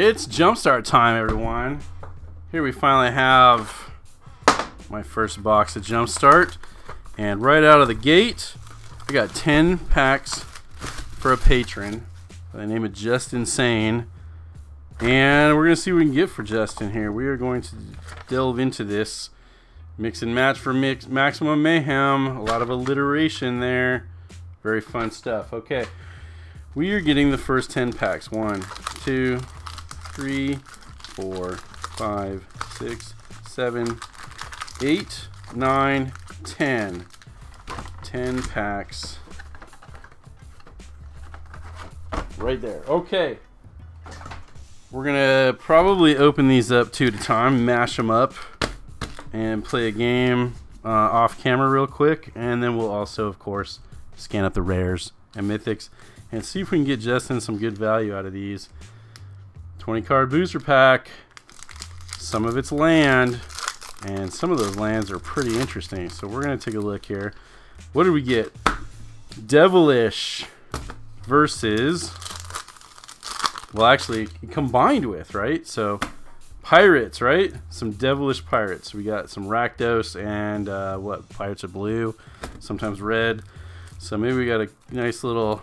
It's jumpstart time, everyone. Here we finally have my first box of jumpstart. And right out of the gate, I got 10 packs for a patron by the name of Just Insane. And we're going to see what we can get for Justin here. We are going to delve into this. Mix and match for mix, maximum mayhem. A lot of alliteration there. Very fun stuff. Okay. We are getting the first 10 packs. One, two, three, four, five, six, seven, eight, nine, ten. Ten packs. Right there. Okay. We're going to probably open these up two at a time, mash them up, and play a game uh, off camera real quick. And then we'll also, of course, scan up the rares and mythics and see if we can get Justin some good value out of these. 20 card booster pack. Some of it's land, and some of those lands are pretty interesting. So we're going to take a look here. What did we get? Devilish versus, well, actually, combined with, right? So pirates, right? Some devilish pirates. We got some Rakdos and uh, what? Pirates of blue, sometimes red. So maybe we got a nice little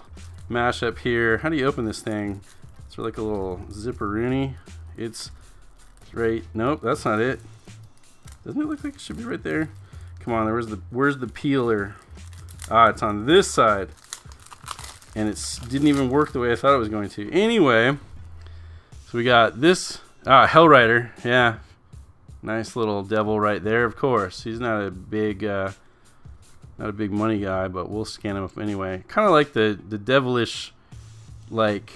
mashup here. How do you open this thing? It's like a little zipperoonie. It's right. Nope, that's not it. Doesn't it look like it should be right there? Come on, where's the where's the peeler? Ah, it's on this side. And it didn't even work the way I thought it was going to. Anyway, so we got this ah Hellrider. Yeah, nice little devil right there. Of course, he's not a big. Uh, not a big money guy, but we'll scan him up anyway. Kind of like the the devilish, like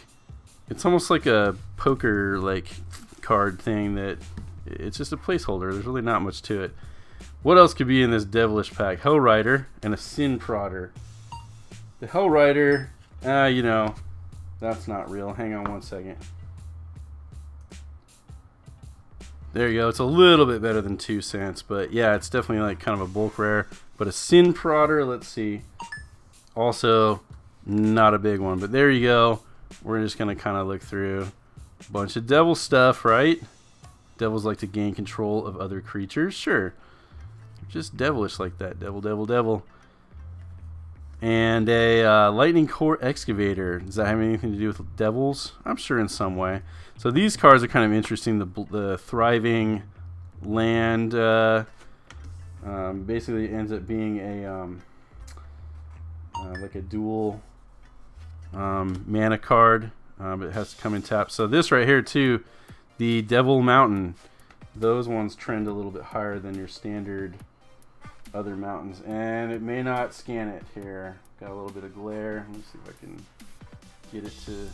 it's almost like a poker like card thing that it's just a placeholder. There's really not much to it. What else could be in this devilish pack? Hellrider and a Sin Prodder. The Hellrider, ah, uh, you know, that's not real. Hang on one second. There you go. It's a little bit better than two cents, but yeah, it's definitely like kind of a bulk rare. But a Sin Prodder, let's see. Also, not a big one, but there you go. We're just going to kind of look through a bunch of devil stuff, right? Devils like to gain control of other creatures. Sure. Just devilish like that. Devil, devil, devil. And a uh, lightning core excavator. Does that have anything to do with devils? I'm sure in some way. So these cards are kind of interesting. The, the thriving land uh, um, basically ends up being a um, uh, like a dual um, mana card, but it has to come in tap. So this right here too, the Devil Mountain, those ones trend a little bit higher than your standard other mountains, and it may not scan it here. Got a little bit of glare. Let me see if I can get it to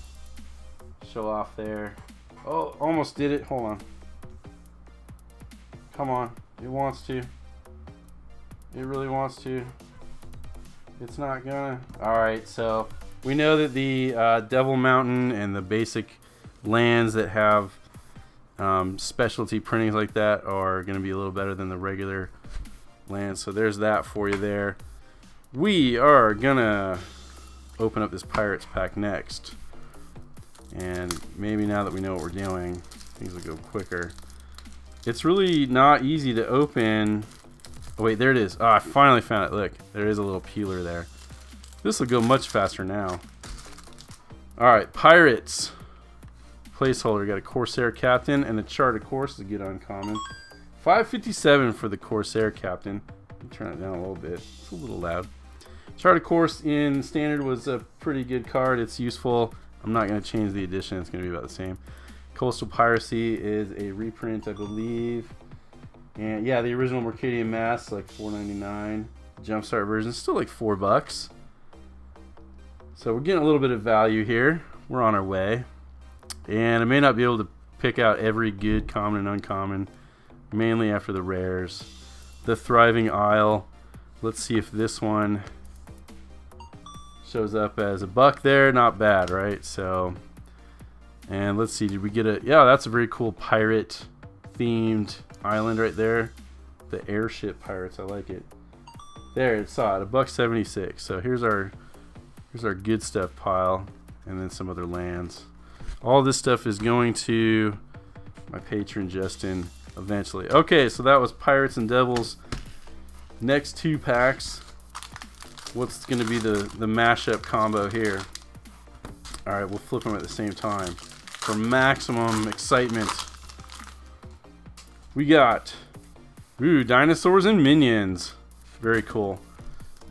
show off there. Oh, almost did it. Hold on. Come on. It wants to. It really wants to. It's not gonna. Alright, so we know that the uh, Devil Mountain and the basic lands that have um, specialty printings like that are going to be a little better than the regular lands. So there's that for you there. We are going to open up this Pirates pack next. And maybe now that we know what we're doing, things will go quicker. It's really not easy to open Oh, wait, there it is. Oh, I finally found it. Look, there is a little peeler there. This will go much faster now. Alright, Pirates. Placeholder. Got a Corsair Captain and a Chart a Course is a good uncommon. 557 for the Corsair Captain. Turn it down a little bit. It's a little loud. Chart a Course in Standard was a pretty good card. It's useful. I'm not going to change the edition. It's going to be about the same. Coastal Piracy is a reprint, I believe. And yeah, the original Mercadian Mask, like $4.99. Jumpstart version, still like four bucks. So we're getting a little bit of value here. We're on our way. And I may not be able to pick out every good common and uncommon, mainly after the rares. The Thriving Isle. Let's see if this one shows up as a buck there. Not bad, right? So, and let's see, did we get a, yeah, that's a very cool pirate themed island right there. The airship pirates, I like it. There, it saw it, a buck 76. So here's our here's our good stuff pile, and then some other lands. All this stuff is going to my patron Justin eventually. Okay, so that was Pirates and Devils. Next two packs. What's going to be the, the mashup combo here? Alright, we'll flip them at the same time. For maximum excitement. We got Ooh, dinosaurs and minions. Very cool.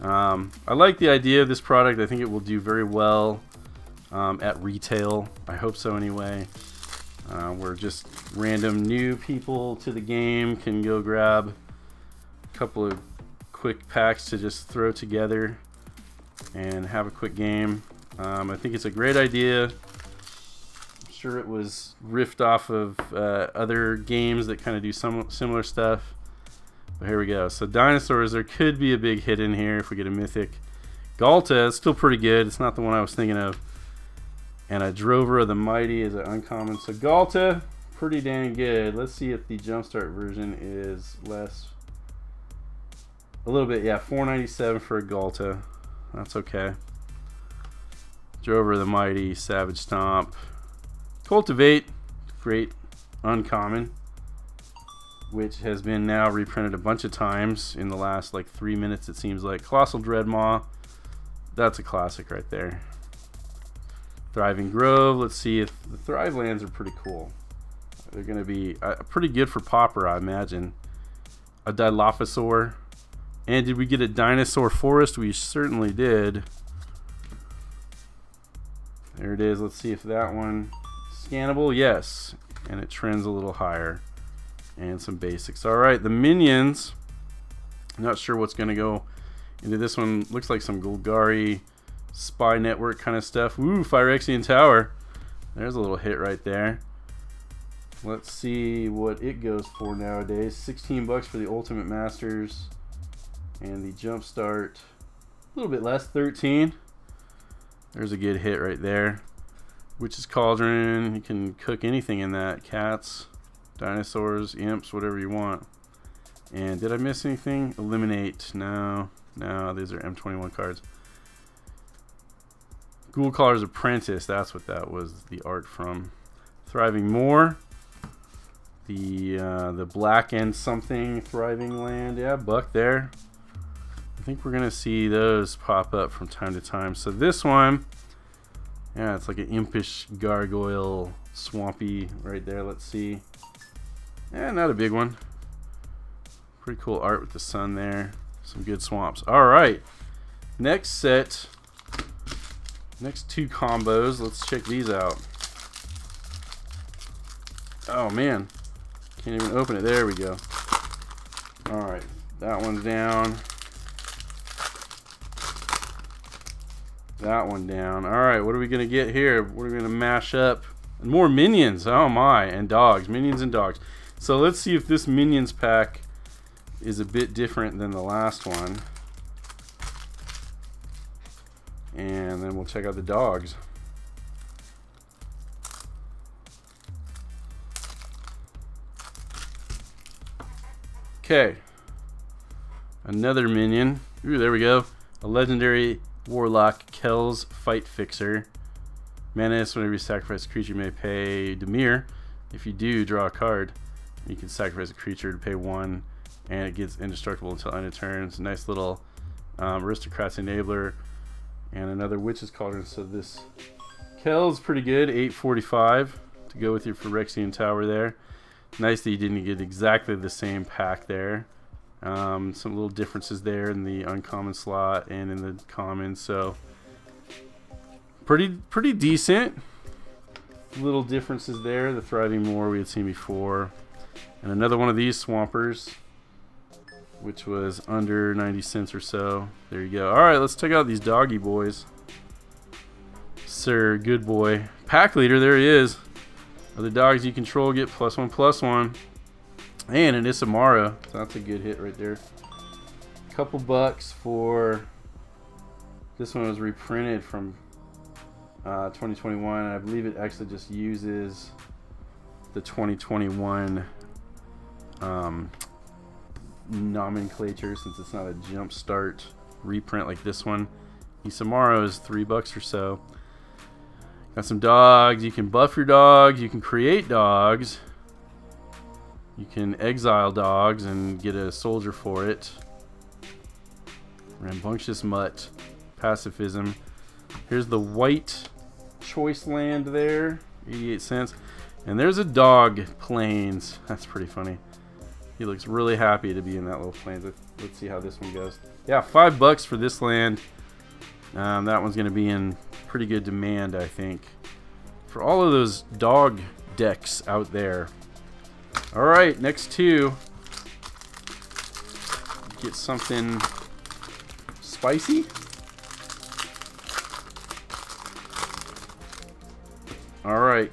Um, I like the idea of this product. I think it will do very well um, at retail. I hope so anyway. Uh, where just random new people to the game can go grab a couple of quick packs to just throw together and have a quick game. Um, I think it's a great idea. I'm sure it was riffed off of uh, other games that kind of do some similar stuff. But here we go. So dinosaurs, there could be a big hit in here if we get a mythic. Ghalta is still pretty good. It's not the one I was thinking of. And a Drover of the Mighty is an uncommon. So Ghalta, pretty dang good. Let's see if the Jumpstart version is less. A little bit, yeah, 497 for a Ghalta. That's okay. Drover of the Mighty, Savage Stomp. Cultivate, great, uncommon which has been now reprinted a bunch of times in the last like three minutes it seems like. Colossal Dreadmaw, that's a classic right there. Thriving Grove, let's see if the Thrive lands are pretty cool. They're going to be uh, pretty good for Pauper, I imagine. A Dilophosaur. And did we get a Dinosaur Forest? We certainly did. There it is. Let's see if that one scannable. Yes. And it trends a little higher and some basics. All right, the minions. Not sure what's going to go into this one. Looks like some Golgari spy network kind of stuff. Ooh, Phyrexian Tower. There's a little hit right there. Let's see what it goes for nowadays. 16 bucks for the Ultimate Masters and the Jumpstart. A little bit less, 13. There's a good hit right there. Witch's Cauldron. You can cook anything in that. Cats dinosaurs, imps, whatever you want. And did I miss anything? Eliminate. No. No, these are M21 cards. Ghoul-Caller's Apprentice. That's what that was, the art from. Thriving Moor. The uh, the black and something thriving land. Yeah, buck there. I think we're going to see those pop up from time to time. So this one, yeah, it's like an impish gargoyle swampy right there. Let's see. Yeah, not a big one. Pretty cool art with the sun there. Some good swamps. All right. Next set. Next two combos. Let's check these out. Oh, man. Can't even open it. There we go. All right. That one's down. That one down. All right. What are we going to get here? What are we going to mash up? More minions. Oh, my. And dogs. Minions and dogs. So let's see if this Minions pack is a bit different than the last one. And then we'll check out the dogs. Okay. Another minion. Ooh, there we go. A legendary warlock, Kels, Fight Fixer. Menace, whenever you sacrifice a creature, you may pay Dimir. If you do, draw a card. You can sacrifice a creature to pay one, and it gets indestructible until end of turns. Nice little um, aristocrat's enabler, and another witch's cauldron. So this Kel's pretty good, 845 to go with your Phyrexian Tower there. Nice that you didn't get exactly the same pack there. Um, some little differences there in the uncommon slot and in the common. So pretty pretty decent. Little differences there. The Thriving Moor we had seen before. And another one of these Swampers, which was under 90 cents or so. There you go. All right, let's check out these doggy boys. Sir, good boy. Pack leader, there he is. Other dogs you control get plus one, plus one. And an Isamaru. So that's a good hit right there. a Couple bucks for... This one was reprinted from uh, 2021. I believe it actually just uses the 2021 um, nomenclature since it's not a jump start reprint like this one. Isamaru is three bucks or so. Got some dogs. You can buff your dogs. You can create dogs. You can exile dogs and get a soldier for it. Rambunctious Mutt. Pacifism. Here's the white choice land there. 88 cents. And there's a dog planes. That's pretty funny. He looks really happy to be in that little plains. Let's see how this one goes. Yeah, five bucks for this land. Um, that one's going to be in pretty good demand, I think. For all of those dog decks out there. Alright, next two. Get something spicy. Alright.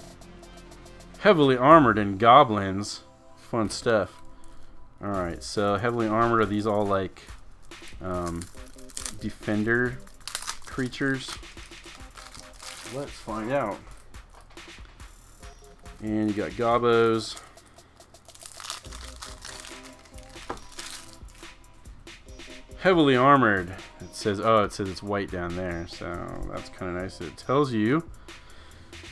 Heavily armored and goblins. Fun stuff. Alright, so heavily armored, are these all like um, defender creatures? Let's find out. And you got gobos. Heavily armored. It says, oh, it says it's white down there, so that's kind of nice. It tells you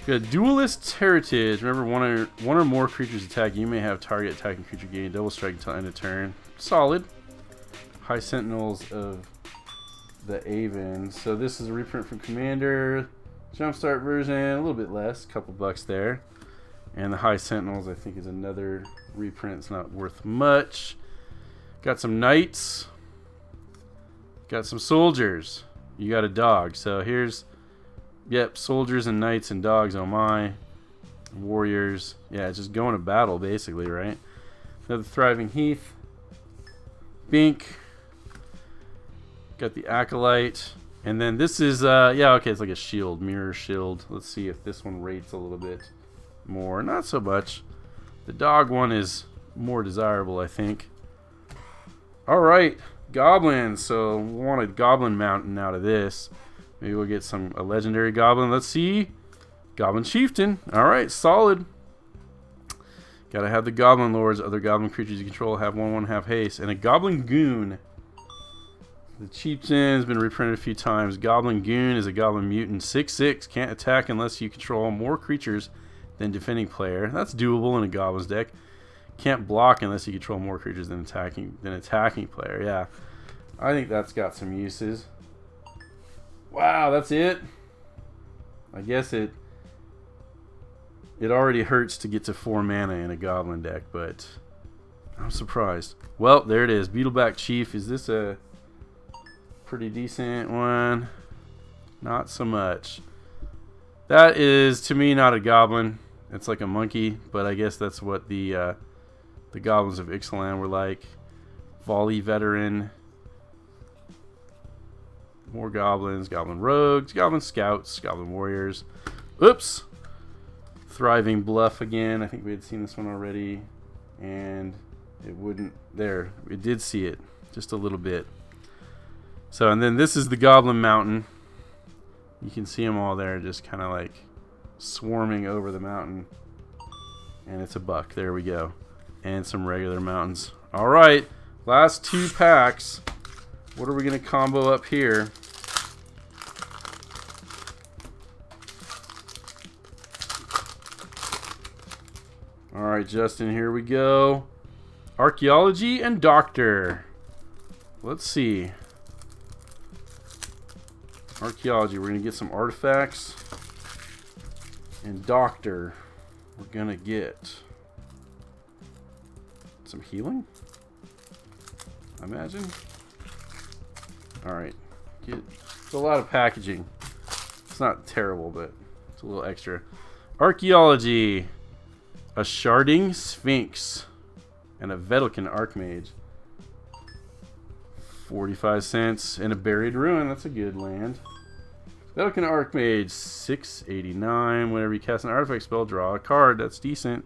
Good. Duelist's Heritage. Remember, one or, one or more creatures attack. You may have target attacking creature gain double strike until end of turn. Solid. High Sentinels of the Aven. So this is a reprint from Commander. Jumpstart version, a little bit less, couple bucks there. And the High Sentinels, I think, is another reprint. It's not worth much. Got some Knights. Got some Soldiers. You got a dog. So here's Yep, soldiers and knights and dogs, oh my. Warriors. Yeah, just going to battle, basically, right? Another Thriving Heath. Bink. Got the Acolyte. And then this is, uh, yeah, okay, it's like a shield, mirror shield. Let's see if this one rates a little bit more. Not so much. The dog one is more desirable, I think. All right, goblins. So wanted Goblin Mountain out of this. Maybe we'll get some a legendary goblin. Let's see. Goblin Chieftain. Alright, solid. Gotta have the Goblin Lords. Other Goblin creatures you control have one one half haste. And a Goblin Goon. The Chieftain has been reprinted a few times. Goblin Goon is a Goblin Mutant. 6-6. Can't attack unless you control more creatures than defending player. That's doable in a Goblin's deck. Can't block unless you control more creatures than attacking than attacking player. Yeah. I think that's got some uses. Wow, that's it? I guess it it already hurts to get to 4 mana in a goblin deck, but I'm surprised. Well, there it is. Beetleback Chief. Is this a pretty decent one? Not so much. That is, to me, not a goblin. It's like a monkey, but I guess that's what the uh, the goblins of Ixalan were like. Volley Veteran. More goblins, goblin rogues, goblin scouts, goblin warriors. Oops. Thriving bluff again. I think we had seen this one already. And it wouldn't. There. We did see it. Just a little bit. So, and then this is the Goblin Mountain. You can see them all there just kind of like swarming over the mountain. And it's a buck. There we go. And some regular mountains. Alright. Last two packs. What are we going to combo up here? Alright, Justin, here we go. Archaeology and Doctor. Let's see. Archaeology, we're going to get some artifacts. And Doctor, we're going to get some healing, I imagine. Alright. It's a lot of packaging. It's not terrible, but it's a little extra. Archaeology. A Sharding Sphinx. And a Vedalken Archmage. 45 cents. And a Buried Ruin. That's a good land. Vedalken Archmage. 689. Whenever you cast an artifact spell, draw a card. That's decent.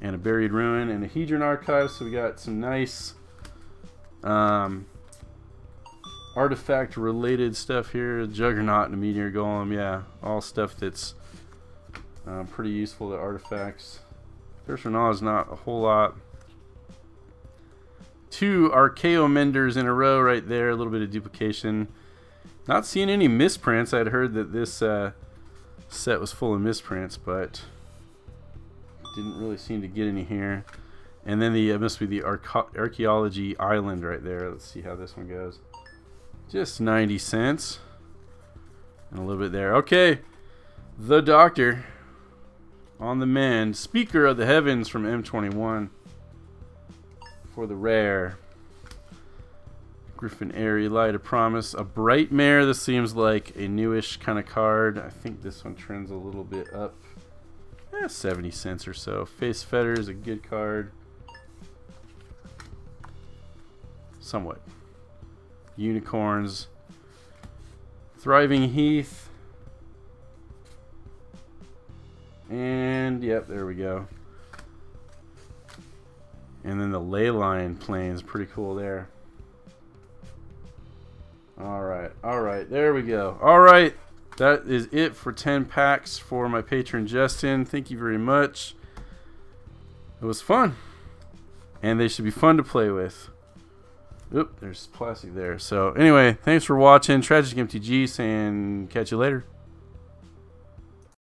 And a Buried Ruin. And a Hedron Archive. So we got some nice... Um, artifact related stuff here. Juggernaut and a Meteor Golem, yeah, all stuff that's uh, pretty useful to artifacts. Thirst for Knowledge, not a whole lot. Two Archaeomenders in a row right there, a little bit of duplication. Not seeing any misprints. I'd heard that this uh, set was full of misprints, but didn't really seem to get any here. And then the uh, must be the archaeology island right there. Let's see how this one goes. Just 90 cents. And a little bit there. Okay. The Doctor on the mend. Speaker of the Heavens from M21 for the rare. Griffin Aerie, Light of Promise. A Brightmare. This seems like a newish kind of card. I think this one trends a little bit up. Eh, 70 cents or so. Face Fetter is a good card. somewhat. Unicorns. Thriving Heath. And, yep, there we go. And then the Leyline planes, pretty cool there. Alright, alright, there we go. Alright, that is it for 10 packs for my patron Justin. Thank you very much. It was fun. And they should be fun to play with. Oop, there's plastic there. So anyway, thanks for watching. Tragic MTG saying catch you later.